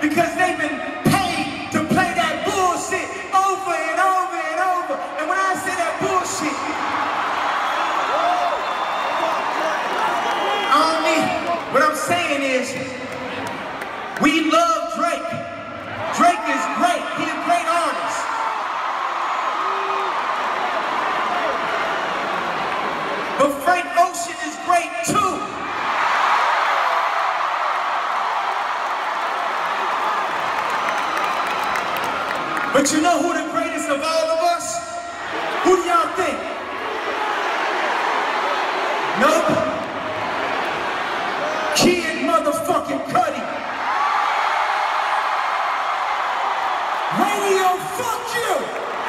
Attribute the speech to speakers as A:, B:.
A: because they've been paid to play that bullshit over and over and over. And when I say that bullshit, I don't what I'm saying is, we love Drake. Drake is great. He's a great artist. But Frank Ocean is great too. But you know who the greatest of all of us? Who do y'all think? Nope. Kid motherfucking Cudi. Radio, fuck you!